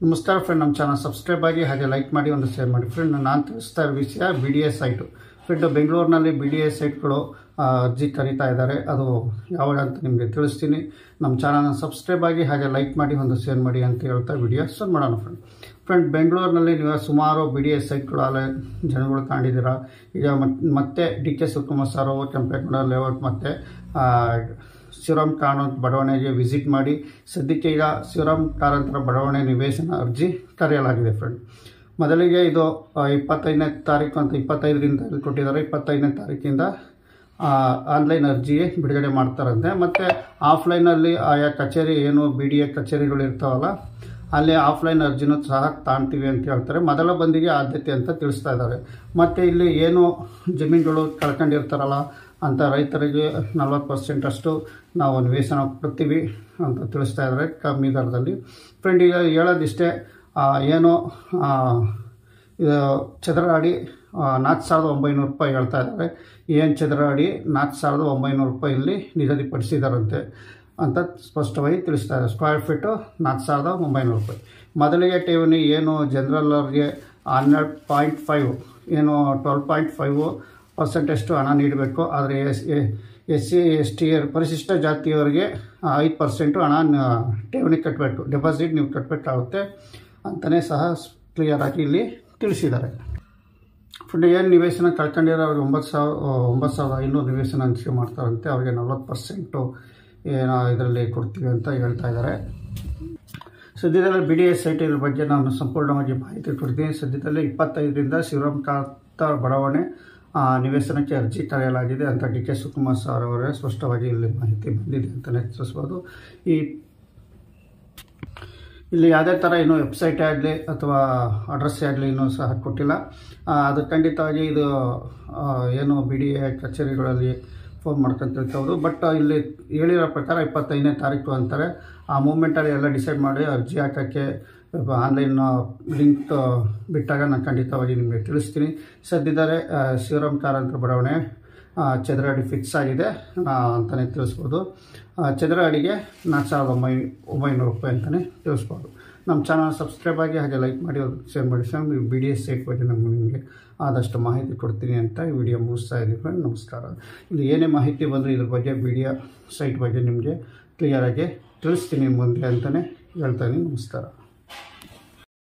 ನಮಸ್ಕಾರ ಫ್ರೆಂಡ್ ನಮ್ಮ channel subscribe ಆಗಿ ಹಾಗೆ ಲೈಕ್ ಮಾಡಿ ಒಂದು ಶೇರ್ ಮಾಡಿ. ಫ್ರೆಂಡ್ ನಾನು ತಿಳಿಸ್ತಾ ಇರೋ ವಿಷಯ B D S site friend ಬೆಂಗಳೂರಿನಲ್ಲಿ ಬಿ ಡಿ ಎಸ್ ಸೈಟ್ಗಳು ಅರ್ಜಿ ಕರೀತಾ ಇದ್ದಾರೆ. ಅದು ಯಾವಾಗ ಅಂತ ನಿಮಗೆ ತಿಳಿಸ್ತೀನಿ. ನಮ್ಮ ಚಾನಲ್ನ ಸಬ್ಸ್ಕ್ರೈಬ್ ಆಗಿ ಹಾಗೆ ಲೈಕ್ ಮಾಡಿ ಒಂದು ಶೇರ್ ಮಾಡಿ ಅಂತ ಹೇಳ್ತಾ ವಿಡಿಯೋ ಶೇರ್ ಮಾಡೋಣ ಫ್ರೆಂಡ್ ಫ್ರೆಂಡ್ ಬೆಂಗಳೂರಿನಲ್ಲಿ ನೀವು ಸುಮಾರು ಬಿ ಡಿ ಎಸ್ ಸೈಟ್ಗಳು ಅಲ್ಲೇ ಜನಗಳು ಕಾಣಿದ್ದೀರಾ ಈಗ ಮತ್- ಮತ್ತೆ ಡಿ ಕೆ ಶಿವಕುಮಾರ್ ಸರ್ ಅವರು ಕೆಂಪೇಗೌಡ ಲೇಔಟ್ ಮತ್ತು ಶಿವರಾಮ್ ಕಾರಂತ್ ಬಡಾವಣೆಗೆ ವಿಸಿಟ್ ಮಾಡಿ, ಸದ್ಯಕ್ಕೆ ಈಗ ಶಿವರಾಮ್ ಕಾರಂತರ ಬಡಾವಣೆ ನಿವೇಶನ ಅರ್ಜಿ ಕರೆಯಲಾಗಿದೆ ಫ್ರೆಂಡ್ ಮೊದಲಿಗೆ ಇದು ಇಪ್ಪತ್ತೈದನೇ ತಾರೀಕು ಅಂತ ಇಪ್ಪತ್ತೈದರಿಂದ ಕೊಟ್ಟಿದ್ದಾರೆ. ಇಪ್ಪತ್ತೈದನೇ ತಾರೀಕಿಂದ ಆನ್ಲೈನ್ ಅರ್ಜಿ ಬಿಡುಗಡೆ ಮಾಡ್ತಾರಂತೆ. ಮತ್ತು ಆಫ್ಲೈನಲ್ಲಿ ಆಯಾ ಕಚೇರಿ ಏನು ಬಿ ಡಿ ಎ ಕಚೇರಿಗಳು ಇರ್ತಾವಲ್ಲ, ಅಲ್ಲಿ ಆಫ್ಲೈನ್ ಅರ್ಜಿನೂ ಸಹ ತಾಣ್ತೀವಿ ಅಂತ ಹೇಳ್ತಾರೆ. ಮೊದಲ ಬಂದಿಗೆ ಆದ್ಯತೆ ಅಂತ ತಿಳಿಸ್ತಾ ಇದ್ದಾರೆ. ಮತ್ತು ಇಲ್ಲಿ ಏನು ಜಮೀನುಗಳು ಕಳ್ಕೊಂಡಿರ್ತಾರಲ್ಲ ಅಂತ ರೈತರಿಗೆ ನಲ್ವತ್ತು ಪರ್ಸೆಂಟ್ ಅಷ್ಟು ನಾವು ವೇಸನ ಕೊಡ್ತೀವಿ ಅಂತ ತಿಳಿಸ್ತಾ ಇದ್ದಾರೆ ಕಮ್ಮಿ ದರದಲ್ಲಿ ಫ್ರೆಂಡ್ ಈಗ ಹೇಳೋದಿಷ್ಟೇ ಏನು ಇದು ಚದರ ಅಡಿ ನಾಲ್ಕು ಸಾವಿರದ ಒಂಬೈನೂರು ರೂಪಾಯಿ ಹೇಳ್ತಾ ಇದ್ದಾರೆ. ಏನು ಚದರ ಅಡಿ ನಾಲ್ಕು ಸಾವಿರದ ಒಂಬೈನೂರು ರೂಪಾಯಿ ಇಲ್ಲಿ ನಿಗದಿಪಡಿಸಿದಾರಂತೆ ಅಂತ ಸ್ಪಷ್ಟವಾಗಿ ತಿಳಿಸ್ತಾ ಇದ್ದಾರೆ. ಸ್ಕ್ವೇರ್ ಫೀಟು ನಾಲ್ಕು ಸಾವಿರದ ಒಂಬೈನೂರು ರೂಪಾಯಿ. ಮೊದಲಿಗೆ ಠೇವಣಿ ಏನು ಜನರಲ್ ಅವ್ರಿಗೆ ಹನ್ನೆರಡು ಪಾಯಿಂಟ್ ಫೈವ್ ಏನು ಟ್ವೆಲ್ ಪಾಯಿಂಟ್ ಫೈವು ಪರ್ಸೆಂಟಷ್ಟು ಹಣ ನೀಡಬೇಕು. ಆದರೆ S S C, S T ಪರಿಶಿಷ್ಟ ಜಾತಿಯವರಿಗೆ ಐದು ಪರ್ಸೆಂಟು ಹಣ ಠೇವಣಿ ಕಟ್ಟಬೇಕು ಡೆಪಾಸಿಟ್ ನೀವು ಕಟ್ಟಬೇಕಾಗುತ್ತೆ ಅಂತಲೇ ಸಹ ಕ್ಲಿಯರಾಗಿ ಇಲ್ಲಿ ತಿಳಿಸಿದ್ದಾರೆ. ಫುಡ್ ಏನು ನಿವೇಶನ ಕಳ್ಕೊಂಡಿರೋ ಅವ್ರಿಗೆ ಒಂಬತ್ತು ಸಾವಿರ ಒಂಬತ್ತು ಸಾವಿರ ಐನೂರು ನಿವೇಶನ ಹಂಚಿಕೆ ಮಾಡ್ತಾರಂತೆ. ಅವ್ರಿಗೆ ನಲ್ವತ್ತು ಪರ್ಸೆಂಟು ಏನೋ ಇದರಲ್ಲಿ ಕೊಡ್ತೀವಿ ಅಂತ ಹೇಳ್ತಾ ಇದ್ದಾರೆ. ಸದ್ಯದಲ್ಲೇ ಬಿ ಡಿ ಎಸ್ ಸೈಟ್ ಇದ್ರ ಬಗ್ಗೆ ನಾನು ಸಂಪೂರ್ಣವಾಗಿ ಮಾಹಿತಿ ಕೊಡ್ತೀನಿ. ಸದ್ಯದಲ್ಲೇ ಇಪ್ಪತ್ತೈದರಿಂದ ಶಿವರಾಮ್ ಕಾಂತ ಬಡಾವಣೆ ನಿವೇಶನಕ್ಕೆ ಅರ್ಜಿ ತರೆಯಲಾಗಿದೆ ಅಂತ ಡಿ ಕೆ ಶಿವಕುಮಾರ್ ಸರ್ ಅವರೇ ಸ್ಪಷ್ಟವಾಗಿ ಇಲ್ಲಿ ಮಾಹಿತಿ ಬಂದಿದೆ ಅಂತಲೇ ತಿಳಿಸ್ಬೋದು. ಈ ಇಲ್ಲಿ ಯಾವುದೇ ಥರ ಇನ್ನೂ ವೆಬ್ಸೈಟ್ ಆಗಲಿ ಅಥವಾ ಅಡ್ರೆಸ್ ಆಗಲಿ ಇನ್ನೂ ಸಹ ಕೊಟ್ಟಿಲ್ಲ. ಅದು ಖಂಡಿತವಾಗಿ ಇದು ಏನು ಬಿ ಡಿ ಎ ಕಚೇರಿಗಳಲ್ಲಿ ಫೋನ್ ಮಾಡ್ಕೊಂತ ತಿಳ್ಕೋಬೋದು ಬಟ್ ಇಲ್ಲಿ ಹೇಳಿರೋ ಪ್ರಕಾರ ಇಪ್ಪತ್ತೈದನೇ ತಾರೀಕು ಅಂತಾರೆ. ಆ ಮೂಮೆಂಟಲ್ಲಿ ಎಲ್ಲ ಡಿಸೈಡ್ ಮಾಡಿ ಅರ್ಜಿ ಹಾಕೋಕ್ಕೆ ಆನ್ಲೈನ್ ಲಿಂಕ್ ಬಿಟ್ಟಾಗ ನಾನು ಖಂಡಿತವಾಗಿ ನಿಮಗೆ ತಿಳಿಸ್ತೀನಿ. ಸದ್ಯದಾರೆ ಆ, ಶಿವರಾಮ್ ಕಾರಂತರ ಬಡಾವಣೆ ಚದರ ಫಿಕ್ಸ್ ಆಗಿದೆ ಅಂತಲೇ ತಿಳಿಸ್ಬೋದು. ಚದರ ಅಡಿಗೆ ನಾಲ್ಕು ಸಾವಿರದ ಒಂಬೈ ಒಂಬೈನೂರು ರೂಪಾಯಿ ಅಂತಲೇ ತಿಳಿಸ್ಬೋದು. ನಮ್ಮ ಚಾನಲ್ ಸಬ್ಸ್ಕ್ರೈಬ್ ಆಗಿ ಹಾಗೆ ಲೈಕ್ ಮಾಡಿ ಶೇರ್ ಮಾಡಿ sir B D S site ಬಗ್ಗೆ ನಮ್ಮ ನಿಮಗೆ ಆದಷ್ಟು ಮಾಹಿತಿ ಕೊಡ್ತೀನಿ ಅಂತ ಈ ವಿಡಿಯೋ ಮುಗಿಸ್ತಾ ಇದ್ದೀವಿ ಫ್ರೆಂಡ್ ನಮಸ್ಕಾರ. ಇಲ್ಲಿ ಏನೇ ಮಾಹಿತಿ ಬಂದರೂ ಇದ್ರ ಬಗ್ಗೆ ವಿಡಿಯೋ ಸೈಟ್ ಬಗ್ಗೆ ನಿಮಗೆ ಕ್ಲಿಯರಾಗಿ ತಿಳಿಸ್ತೀನಿ ಮುಂದೆ ಅಂತಲೇ ಹೇಳ್ತಾನೆ ನಮಸ್ಕಾರ.